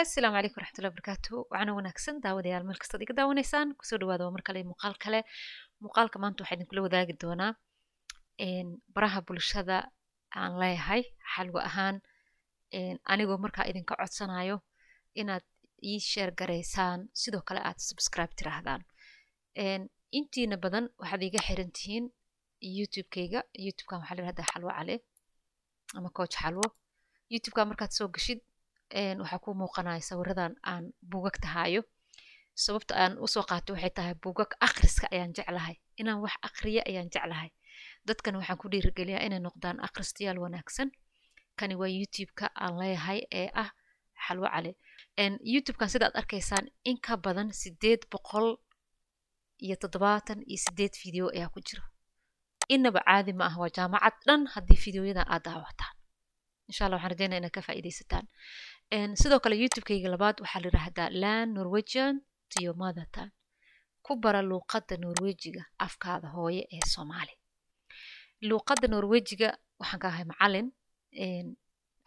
asalaamu calaykum waraxmatullahi wabarakaatu waxaana wanaagsan daawadayaal meel kastaad iga daawanaysaan ku soo dhawaada waa mar kale muuqaal kale muuqaalka maanta waxaa idinkula wadaagi doonaa baraha bulshada aan leeyahay xalwa ahaan anigoo markaa idinka codsanayo inaad ii sheer garaysaan sidoo kale aad subscribe tiraahdaan intiina badan waxaad iga xiran tihiin youtube-kayga youtube-kan waxaa la yihahdaa xalwo cale ama coach xalwo youtube-ka markaad soo gashid waxaa ku muuqanaya sawiradan aan buugag tahaayo sababta aan u soo qaatay waxay tahay buugag akhriska ayaan jeclahay. Inaan wax akhriya ayaan jeclahay. Dadkan waxaan ku dhiirigeliyaa inay noqdaan akhristayaal wanaagsan. Kani waa youtube-ka aan leeyahay ee ah xalwo cale youtube-kan sidaad arkaysaan in ka badan sideed boqol iyo toddobaatan iyo sideed video ayaa ku jira. Inaba caadi ma ah waa jaamacad dhan haddii videoyadan aad daawataan. Insha allah waxaan rajeynaya inaad ka faa'iidaysataan sidoo kale youtube-kayga labaad waxaa la yidhaahdaa lan norwegian to your mother tongue. Ku bara luuqadda norwejiga afkaada hooye ee soomaali. Luuqadda norwejiga waxaan ka ahay macalin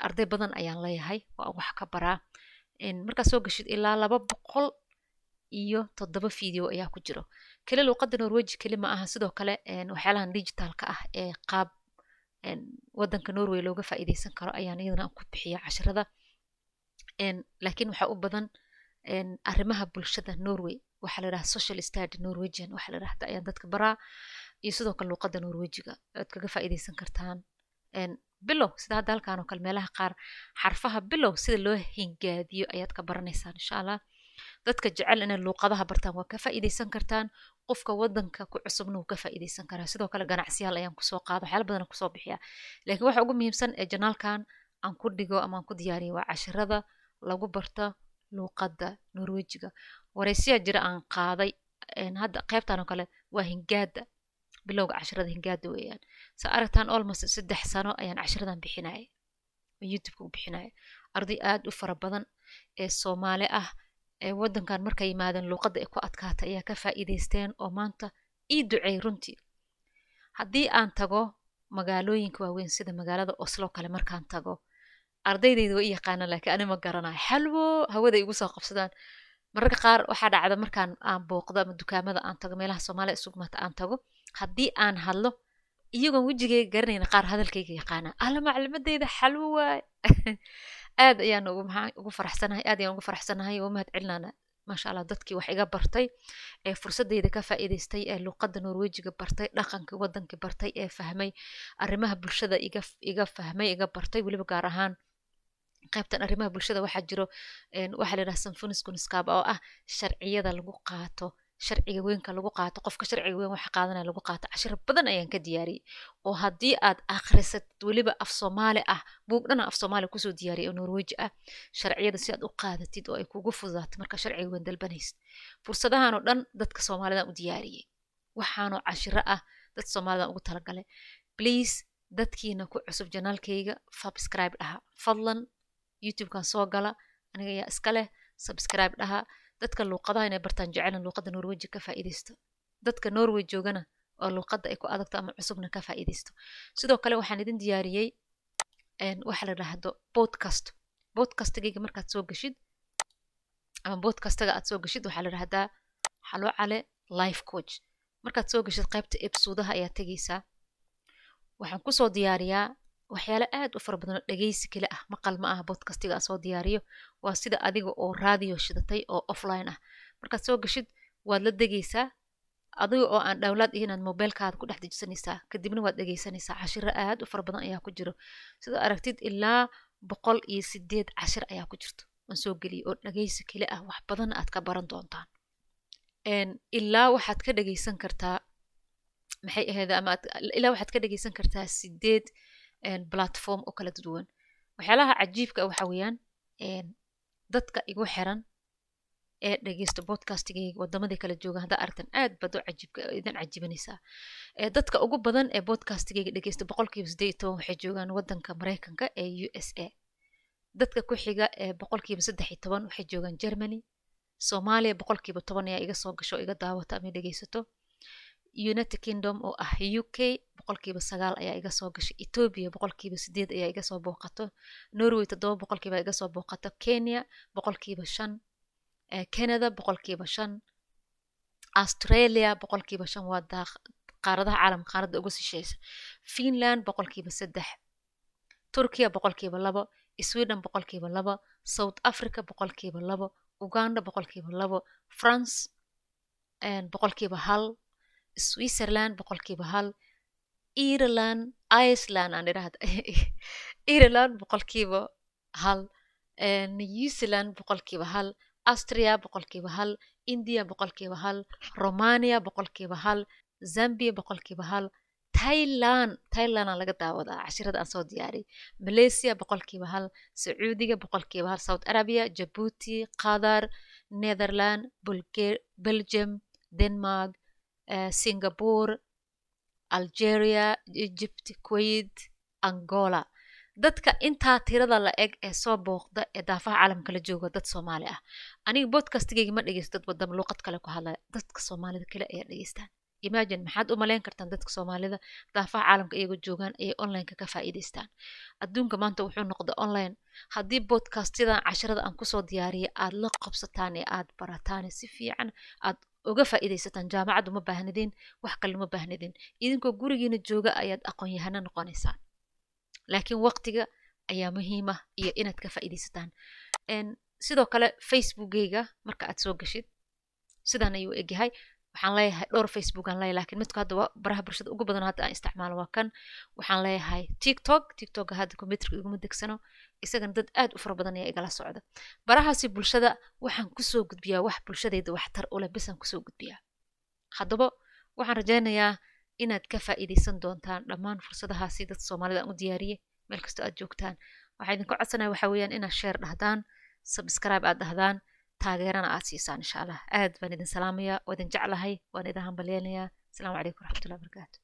arday badan ayaan leeyahay waa wax ka baraa. Markaad soo gashid ilaa laba boqol iyo toddoba video ayaa ku jiro. Keli luuqadda norweji keli ma aha. Sidoo kale waxyaalahan digitalka ah ee qaab wadanka norway looga faa'iidaysan karo ayaan iyadana ku bixiya casharada laakiin waxaa u badan arrimaha bulshada norway waxaa la yidhaha social study norwegian waxaa la yidhahda ayaan dadka baraa iyo sidoo kale luuqadda norwejiga aad kaga faa'iidaysan kartaan. Bilow sida hadda halkaan oo kale meelaha qaar xarfaha bilow sida loo hingaadiyo ayaad ka baranaysaan insha allah dadka jecel inay luuqadaha bartaan waa ka faa'iidaysan kartaan qofka wadanka ku cusubna wuu ka faa'iidaysan karaa. Sidoo kale ganacsiyaal ayaan ku soo qaado waxyaala badan ku soo bixiya laakiin waxa ugu muhiimsan ee janaalkan aan ku dhigo ama aan ku diyaariyo waa casharada lagu barto luuqadda norwejiga waraysiyaa jira aan qaaday hadda qaybtan oo kale waa hingaada bilowga casharada hingaada weeyaan. Sa aragtaan almost saddex sano ayaan casharadan bixinaya youtube-ka u bixinaya arday aad u fara badan ee soomaali ah ee wadankan markay yimaadeen luuqadda ay ku adkaatay ayaa ka faa'iidaysteen oo maanta ii duceey runtii. Haddii aan tago magaalooyinka waaweyn sida magaalada oslo kale markaan tago ardaydayda way i yaqaanaan laakiin ani ma garanayo. Xalwo hawada igu soo qabsadaan. Mararka qaar waxaa dhacda markaan aan booqdo ama dukaamada aan tago meelaha soomaaliya isugmaata aan tago haddii aan hadlo iyagoon wejigayga garanayna qaar hadalkayga yaqaanaa alla maclimadayda xalwo waaye aad ayaan ugu faraxsanahay aad ayaan ugu faraxsanahay oo mahad celinaana maasha allah dadkii wax iga bartay ee fursadayda ka faa'iidaystay ee luuqadda norwejiga bartay dhaqanka waddanka bartay ee fahmay arrimaha bulshada iga iga fahmay iga bartay weliba gaar ahaan qaybtan arrimaha bulshada waxaa jiro waxaa la yidhaha sanfunis kuniskaab oo ah sharciyada lagu qaato sharciga weynka lagu qaato qofka sharciga weyn waxa qaadanaya lagu qaato cashiro badan ayaan ka diyaariyey. Oo haddii aad akhrisad weliba af soomaali ah buug dhana af soomaali ku soo diyaariyay oo norweji ah sharciyada si aad u qaadatid oo ay kugu fududaato marka sharciga weyn dalbanaysid. Fursadahan oo dhan dadka soomaalidan u diyaariyey. Waxaanoo cashiro ah dad soomaalidan ugu talagalay. Please dadkiina ku cusub janaalkayga subscribe dhaha fadlan youtube-kan soo gala. Aniga ayaa iska leh subscribe dhaha. Dadka luuqadaha inay bartaan jecelan luuqadda norweji ka faa'iidaysto. Dadka norway joogana oo luuqadda ay ku adagto ama cusubna ka faa'iidaysto. Sidoo kale waxaan idin diyaariyey waxa la dhahdo podcast. Podcastigayga markaad soo gashid ama podcastiga aad soo gashid waxaa la dhahdaa xalwo cale life coach. Markaad soo gashid qaybta ebsuudaha ayaa tegaysaa waxaan ku soo diyaariyaa waxyaale aad u fara badan oo dhegaysi kale ah. Maqal ma aha bodcastiga soo diyaariyo. Waa sida adiga oo raadiyo shidatay oo offline ah. Markaad soo gashid waad la degaysaa adiga oo aan dhowlaad ihinaad mobilkaada ku dhex dejisanaysaa. Kadibna waad dhegaysanaysaa cashiro aad u fara badan ayaa ku jiro. Sida aragtid ilaa boqol iyo sideed cashir ayaa ku jirto. Aan soo geliyay oo dhegaysi kale ah wax badan aad ka baran doontaan. Ilaa waxaad ka dhegaysan kartaa maxay ahayd ama ilaa waxaad ka dhegaysan kartaa sideed platform oo kala duwan. Waxyaalaha cajiibka waxa weeyaan dadka igu xiran ee dhegeysta podcastigayga wadamadii kala jooga haddaa aragtan aad baad u cajiibka idin cajibanaysaa dadka ugu badan ee podcastigayga dhegeysta boqolkiiba siddeed iyo toban waxay joogaan wadanka maraykanka ee u s a. Dadka ku xiga ee boqolkiiba saddex iyo toban waxay joogaan germany soomaaliya boqolkiiba toban ayaa iga soo gasho iga daawata ama dhegeysato united kingdom oo ah u k boqolkiiba sagaal ayaa iga soo gashay ethiopia boqolkiiba sideed ayaa iga soo booqato norway toddoba boqolkiiba iga booqato kenya boqolkiiba shan canada boqolkiiba shan australia boqolkiiba shan waa qaaradaha caalamka qaaradda uga sisheysa finland boqolkiiba saddex turkiya boqolkiiba labo sweden boqolkiiba labo south africa boqolkiiba labo uganda boqolkiiba labo france boqolkiiba hal switzerland boqolkiiba hal ireland iceland aan idhahda ireland boqolkiiba hal new zealand boqolkiiba hal austria boqolkiiba hal india boqolkiiba hal romania boqolkiiba hal zambia boqolkiiba hal thailand thailand aan laga daawadaa cashirada aan soo diyaariy malaysia boqolkiiba hal sacuudiga boqolkiiba hal south arabia jabuuti qatar netherland belgium denmark singapore algeria egypt kuwait angola dadka intaa tirada la eg ee soo booqda ee daafaha caalamka la jooga dad soomaali ah aniga bodkastigayga ma dhegeysto dad wadama luuqad kale ku hadlaya dadka soomaalida kale ayaa dhegeystaan imagine maxaad u malayn kartaan dadka soomaalida daafaha caalamka iyagoo joogaan ayay onlineka ka faa'iidaystaan adduunka maanta wuxuu noqday online haddii bodkastyadan casharada aan ku soo diyaariya aad la qabsataan ee aad barataan si fiican aad uga faa'iidaysataan jaamacaddu ma baahnidin wax kale ma baahnidin idinkoo gurigiina jooga ayaad aqoon-yahano noqonaysaan laakiin waqtiga ayaa muhiima iyo inaad ka faa'iidaysataan. Sidoo kale facebookgayga marka aad soo gashid sidaan ayuu egyahay waxaan leeyahay dhowr facebook aan leeyahay lakiin midku hadda baraha bulshada ugu badan hadda aan isticmaalo waa kan. Waxaan leeyahay tiktok. Tiktoka hadda computerka iguma degsano isagana dad aad u fara badan ayaa igala socda. Barahaasi bulshada waxaan ku soo gudbiyaa wax bulshadayda waxtar u leh bisaan ku soo gudbiyaa. Haddaba waxaan rajaynayaa inaad ka faa'iidaysan doontaan dhammaan fursadahaasi dad soomaalida aan u diyaariyey meel kastoo aad joogtaan. Waxaa idinku codsanaya waxaa weeyaan inaad sheer dhahdaan subscribe aad dhahdaan taageerana aad siisaan insha allah. Aad baan idin salaamayaa waa idin jeclahay waan idin hambalyeynayaa asalaamu calaykum waraxmatullahi wabarakaatu